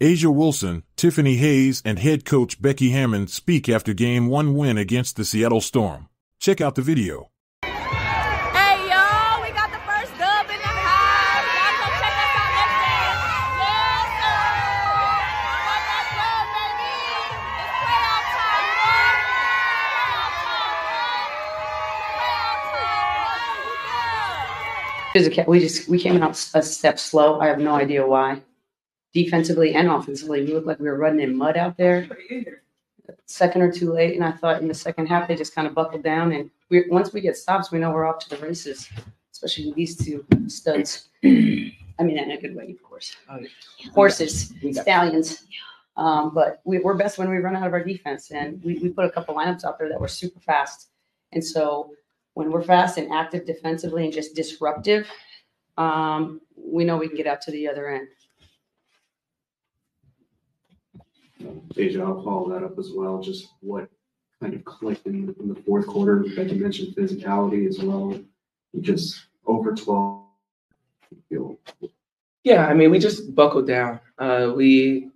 A'ja Wilson, Tiffany Hayes, and head coach Becky Hammon speak after game one win against the Seattle Storm. Check out the video. Hey y'all, we got the first dub in the house. Y'all come check us out next game. Yes, sir. Got that dub, baby. It's playoff time, boy. Playoff time. Playoff time. Physica- We just we came out a step slow. I have no idea why. Defensively and offensively, we looked like we were running in mud out there. Second or two late, and I thought in the second half they just kind of buckled down. And we once we get stops, we know we're off to the races. Especially with these two studs. I mean, in a good way, of course. Horses, stallions. Um, but we, we're best when we run out of our defense, and we, we put a couple lineups out there that were super fast. And so when we're fast and active defensively and just disruptive, um, we know we can get out to the other end. A'ja, I'll follow that up as well, just what kind of clicked in, in the fourth quarter, you mentioned physicality as well, just over twelve. Feel Yeah, I mean, we just buckled down. Uh, we,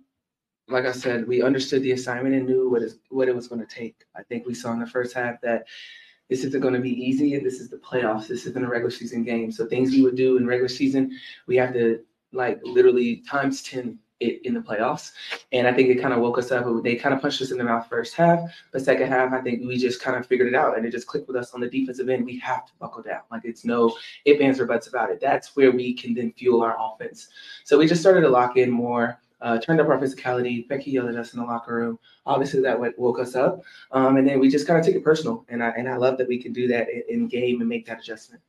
like I said, we understood the assignment and knew what is what it was going to take. I think we saw in the first half that this isn't going to be easy, this is the playoffs. This isn't a regular season game. So things we would do in regular season, we have to like literally times ten it in the playoffs. And I think it kind of woke us up. They kind of punched us in the mouth first half, but second half, I think we just kind of figured it out, and it just clicked with us on the defensive end. We have to buckle down. Like it's no if ands or buts about it. That's where we can then fuel our offense. So we just started to lock in more, uh, turned up our physicality. Becky yelled at us in the locker room. Obviously, that woke us up, um, and then we just kind of took it personal. And I and I love that we can do that in, in game and make that adjustment.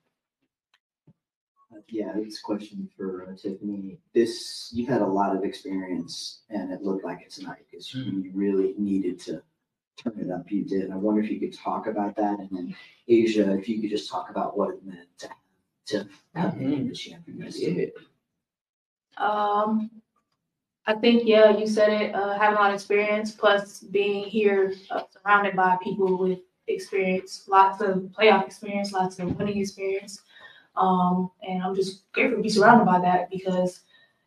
Yeah, this question for uh, Tiffany. This, you've had a lot of experience and it looked like it tonight because you really needed to turn it up. You did. I wonder if you could talk about that. And then A'ja, if you could just talk about what it meant to, to have Mhm. the champions. Yeah. Um, I think, yeah, you said it, uh, having a lot of experience, plus being here, uh, surrounded by people with experience, lots of playoff experience, lots of winning experience. Um, and I'm just grateful to be surrounded by that because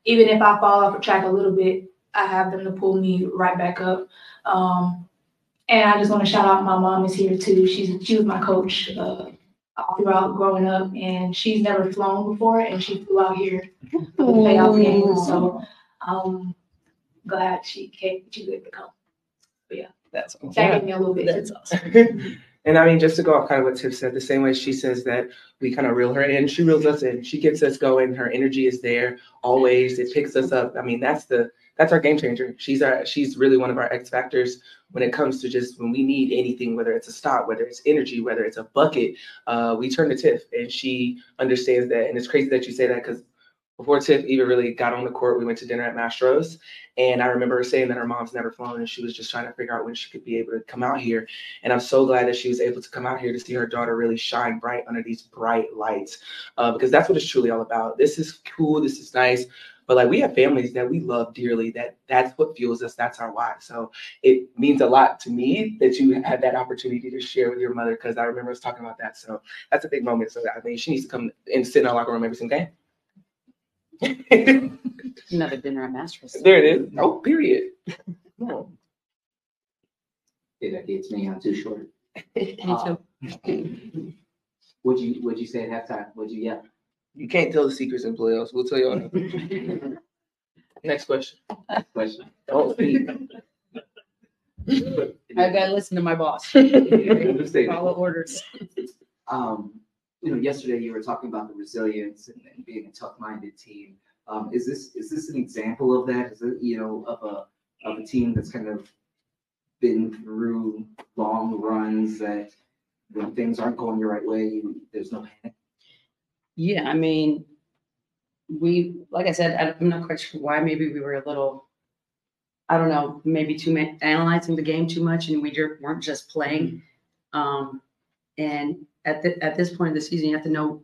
even if I fall off a track a little bit, I have them to pull me right back up. Um, and I just want to shout out my mom is here too. She's she was my coach uh, all throughout growing up, and she's never flown before, and she flew out here for the playoff game. So I'm glad she came. She was able to come. Yeah, That's awesome. That gave me a little bit. That's awesome. and I mean, just to go off kind of what Tiff said, the same way she says that we kind of reel her in, she reels us in. She gets us going. Her energy is there always. It picks us up. I mean, that's the that's our game changer. She's our she's really one of our X factors when it comes to just when we need anything, whether it's a stop, whether it's energy, whether it's a bucket. Uh, we turn to Tiff, and she understands that. And it's crazy that you say that because before Tiff even really got on the court, we went to dinner at Mastro's. And I remember her saying that her mom's never flown and she was just trying to figure out when she could be able to come out here. And I'm so glad that she was able to come out here to see her daughter really shine bright under these bright lights uh, because that's what it's truly all about. This is cool. This is nice. But like we have families that we love dearly. That that's what fuels us. That's our why. So it means a lot to me that you had that opportunity to share with your mother because I remember us talking about that. So that's a big moment. So I mean, she needs to come and sit in our locker room every single game. Another dinner at Mastro's. there it is. Oh, period. Come on. Hey, Becky, it's me. I'm too short. Me too. What'd you, what'd you say at halftime? What'd you yell? You can't tell the secrets in playoffs. We'll tell you all. Next question. Question. Oh, speak. I gotta listen to my boss. Follow orders. Um, you know, yesterday you were talking about the resilience and, and being a tough-minded team. Um, is this is this an example of that? Is it you know of a of a team that's kind of been through long runs that when things aren't going your right way, there's no panic. Yeah, I mean, we, like I said, I'm not quite sure why. Maybe we were a little, I don't know, maybe too ma- analyzing the game too much, and we weren't just playing. Um, and at the, at this point of the season, you have to know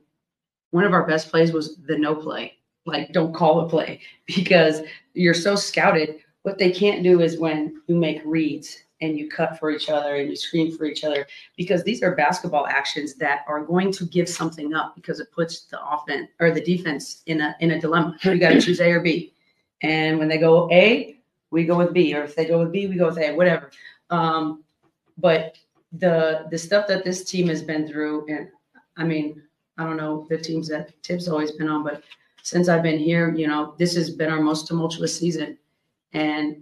one of our best plays was the no play. Like, don't call a play because you're so scouted. What they can't do is when you make reads and you cut for each other and you screen for each other because these are basketball actions that are going to give something up because it puts the offense or the defense in a in a dilemma. You got to choose A or B. And when they go A, we go with B, or if they go with B, we go with A, whatever. Um, but the, the stuff that this team has been through, and I mean, I don't know the teams that Tiff's always been on, but since I've been here, you know, this has been our most tumultuous season. And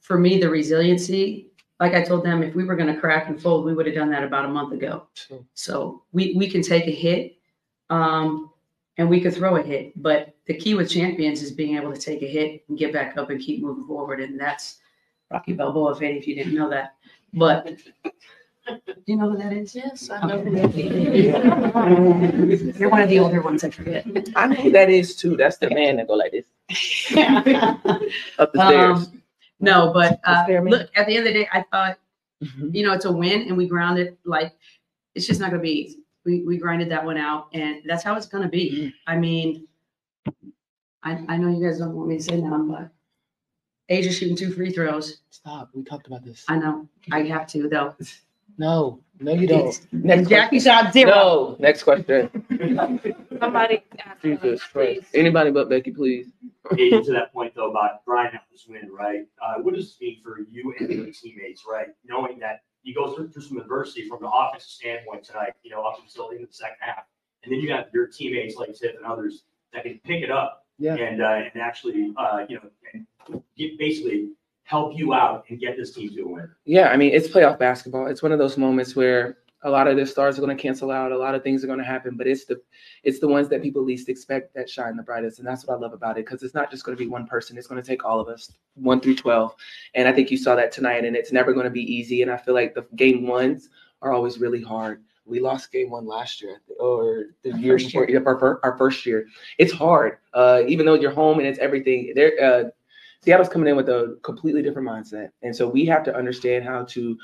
for me, the resiliency, like I told them, if we were going to crack and fold, we would have done that about a month ago. Sure. So we, we can take a hit um, and we could throw a hit. But the key with champions is being able to take a hit and get back up and keep moving forward. And that's Rocky Balboa, if any of you didn't know that. But do you know who that is? Yes, I know. You're one of the older ones, I forget. I know who that is too. That's the man that go like this up the stairs. Um, no, but uh, That's fair, man. look, at the end of the day, I thought, Mhm. you know, it's a win and we grounded like, it's just not gonna be easy. We, we grinded that one out and that's how it's gonna be. I mean, I, I know you guys don't want me to say now, but Age is shooting two free throws. Stop. We talked about this. I know, I have to though. No, no, you don't. And Next Jackie question. shot zero. No, next question. Somebody Jesus. Christ. Anybody but Becky, please. Getting to that point though about grinding out this win, right? Uh, what does this mean for you and your teammates, right? Knowing that you go through, through some adversity from the offensive standpoint tonight, you know, up until the end of the second half. And then you got your teammates like Tiff and others that can pick it up Yeah. and, uh, and actually, uh, you know, and get, basically help you out and get this team to a win. Yeah, I mean, it's playoff basketball. It's one of those moments where a lot of the stars are going to cancel out. A lot of things are going to happen, but it's the it's the ones that people least expect that shine the brightest, and that's what I love about it because it's not just going to be one person. It's going to take all of us, one through twelve, and I think you saw that tonight. And it's never going to be easy. And I feel like the game ones are always really hard. We lost game one last year, or the Our year first before, yeah, our, our first year. It's hard, uh, even though you're home and it's everything. There, uh, Seattle's coming in with a completely different mindset. And so we have to understand how to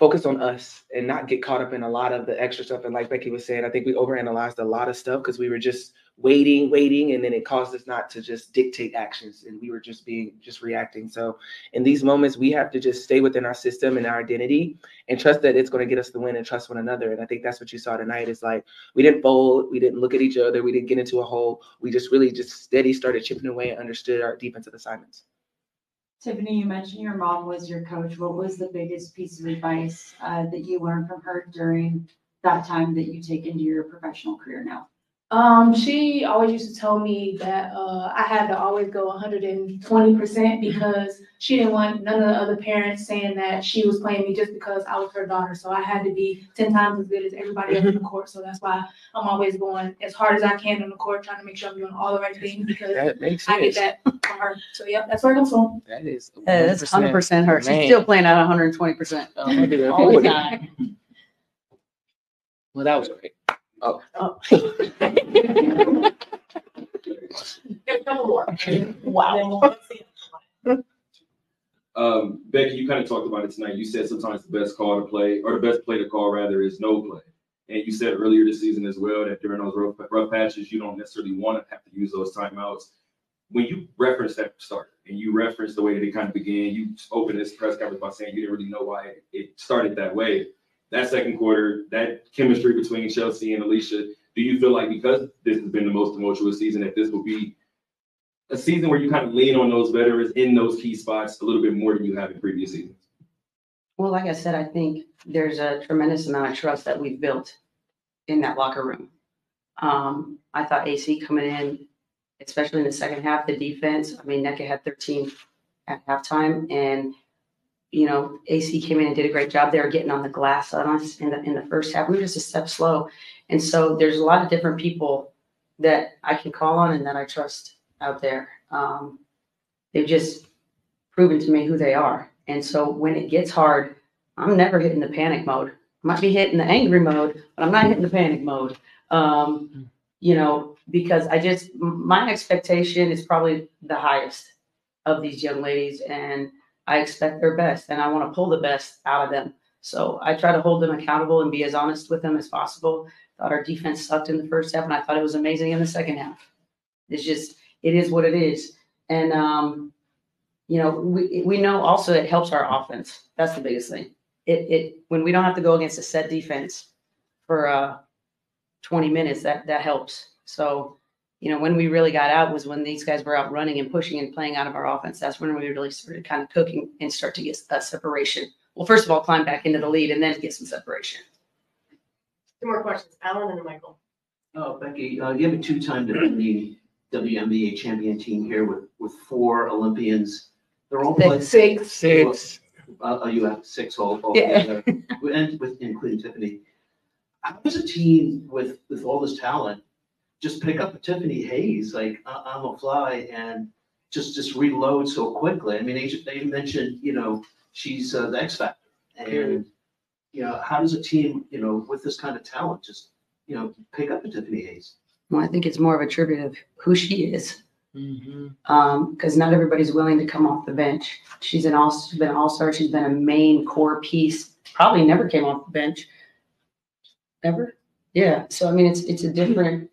focus on us and not get caught up in a lot of the extra stuff. And like Becky was saying, I think we overanalyzed a lot of stuff because we were just waiting, waiting, and then it caused us not to just dictate actions and we were just being just reacting. So in these moments, we have to just stay within our system and our identity and trust that it's going to get us the win and trust one another. And I think that's what you saw tonight is like we didn't fold, we didn't look at each other, we didn't get into a hole. We just really just steady started chipping away and understood our defensive assignments. Tiffany, you mentioned your mom was your coach. What was the biggest piece of advice uh, that you learned from her during that time that you take into your professional career now? Um, she always used to tell me that uh, I had to always go 120 percent because she didn't want none of the other parents saying that she was playing me just because I was her daughter. So I had to be 10 times as good as everybody else on the court. So that's why I'm always going as hard as I can on the court, trying to make sure I'm doing all the right things because That makes I get that from her. So yeah, that's where it comes from. That is. Yeah, That's hundred 100%. percent her. She's still playing at hundred and twenty percent. Oh, I did. All the time. Well, that was great. Oh. There's a more. Wow. Um, Becky, you kind of talked about it tonight. You said sometimes the best call to play, or the best play to call rather, is no play. And you said earlier this season as well that during those rough, rough patches, you don't necessarily want to have to use those timeouts. When you reference that start and you reference the way that it kind of began, you opened this press conference by saying you didn't really know why it started that way. That second quarter, that chemistry between Chelsea and Alysha, do you feel like because this has been the most tumultuous season, that this will be a season where you kind of lean on those veterans in those key spots a little bit more than you have in previous seasons. Well, like I said, I think there's a tremendous amount of trust that we've built in that locker room. Um, I thought AC coming in, especially in the second half, the defense, I mean, Nneka had thirteen at halftime and, you know, AC came in and did a great job. They were getting on the glass on us in the, in the first half. We were just a step slow. And so there's a lot of different people that I can call on and that I trust out there. Um, they've just proven to me who they are. And so when it gets hard, I'm never hitting the panic mode. I might be hitting the angry mode, but I'm not hitting the panic mode. Um, you know, because I just, my expectation is probably the highest of these young ladies and I expect their best and I want to pull the best out of them. So I try to hold them accountable and be as honest with them as possible. Thought our defense sucked in the first half and I thought it was amazing in the second half. It's just, it is what it is. And, um, you know, we, we know also it helps our offense. That's the biggest thing. It, it, when we don't have to go against a set defense for, uh, 20 minutes, that, that helps. So you know, when we really got out was when these guys were out running and pushing and playing out of our offense. That's when we really started kind of cooking and start to get a separation. Well, first of all, climb back into the lead and then get some separation. Two more questions, Alan and Michael. Oh, Becky, uh, you have a two-time defending WNBA champion team here with, with four Olympians. They're all playing. Six, six. Uh, you have six all, all Yeah. together, and with, including Tiffany. How does a team with, with all this talent just pick up Tiffany Hayes, like, uh, on the fly and just, just reload so quickly? I mean, they, they mentioned, you know, she's uh, the X factor. And, you know, how does a team, you know, with this kind of talent, just, you know, pick up a Tiffany Hayes? Well, I think it's more of a tribute of who she is. Mm-hmm. Um, because not everybody's willing to come off the bench. She's an all, she's been an all-star. She's been a main core piece. Probably never came off the bench. Ever? Yeah. So I mean, it's, it's a different,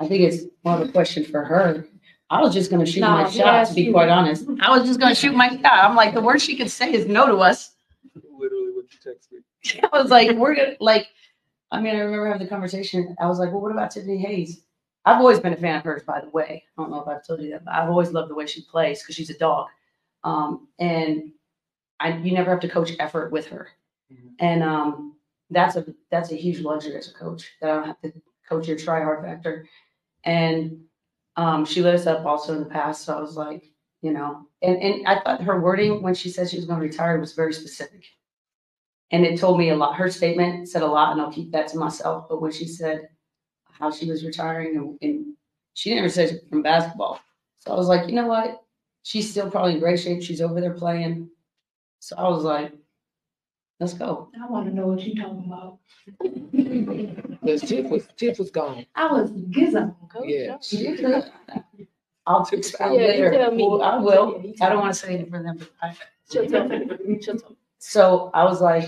I think it's more of a question for her. I was just gonna shoot Nah, my he shot, to asked be you. quite honest. I was just gonna shoot my shot. I'm like, the worst she could say is no to us. Literally what you text me. I was like, we're gonna like, I mean, I remember having the conversation. I was like, well, what about Tiffany Hayes? I've always been a fan of hers, by the way. I don't know if I've told you that, but I've always loved the way she plays because she's a dog. Um, and I, you never have to coach effort with her. Mhm. And um, that's a that's a huge luxury as a coach that I don't have to coach your try hard factor. And um, she lit us up also in the past. So I was like, you know, and, and I thought her wording when she said she was going to retire was very specific. And it told me a lot. Her statement said a lot, and I'll keep that to myself. But when she said how she was retiring, and, and she never said from basketball. So I was like, you know what? She's still probably in great shape. She's over there playing. So I was like, let's go. I want to know what you're talking about. Because Tiff was, Tiff was gone. I was gizmo, coach. Yeah. I'll Took expound Yeah, you later. tell me. Well, I will. Yeah, I don't want to say anything for them. but I- She'll tell me. She'll tell me. So I was like,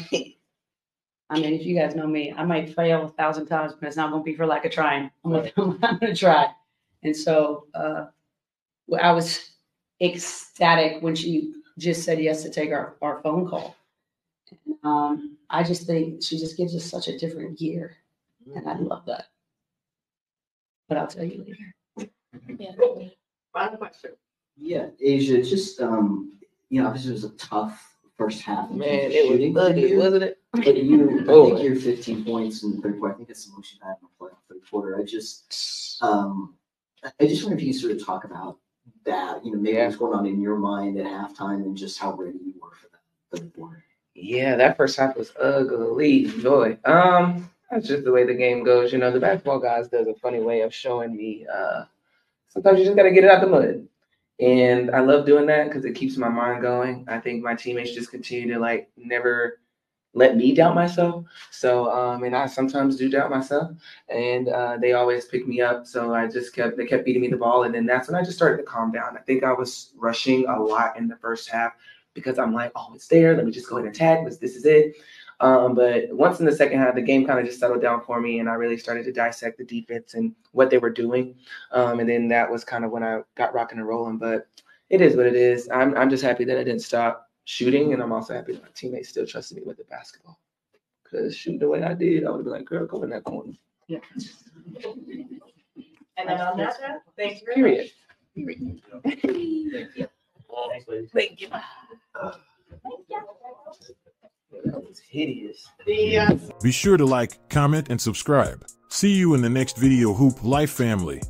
I mean, if you guys know me, I might fail a thousand times, but it's not gonna be for lack of trying. I'm gonna, I'm gonna try. And so, uh, well, I was ecstatic when she just said yes to take our, our phone call. Um, I just think she just gives us such a different gear and I love that. But I'll tell you later. Yeah. Final question. Yeah, A'ja, just, um, you know, obviously it was a tough first half. Man, it was shooting for ugly, you, wasn't it? But you, I think you're fifteen points in the third quarter. I think it's the most you've had in the playoff third quarter. I just, um, I- I just wonder if you sort of talk about that, you know, maybe Yeah. what's going on in your mind at halftime and just how ready you were for that third quarter. Yeah, that first half was ugly, joy. Um, that's just the way the game goes. You know, the basketball guys does a funny way of showing me. Uh, sometimes you just gotta get it out the mud, and I love doing that because it keeps my mind going. I think my teammates just continue to like never let me doubt myself. So, um, and I sometimes do doubt myself, and uh, they always pick me up. So I just kept they kept beating me the ball, and then that's when I just started to calm down. I think I was rushing a lot in the first half because I'm like, oh, it's there. Let me just go ahead and tag This, this is it. Um, but once in the second half, the game kind of just settled down for me, and I really started to dissect the defense and what they were doing. Um, and then that was kind of when I got rocking and rolling. But it is what it is. I'm I'm just happy that I didn't stop shooting, and I'm also happy that my teammates still trusted me with the basketball. Because shooting the way I did, I would have been like, girl, go in that corner. Yeah. And then on that, note, thank you very much. Period. Thanks, ladies. Thank you. Hideous. Be sure to like, comment, and subscribe. See you in the next video, Hoop Life family.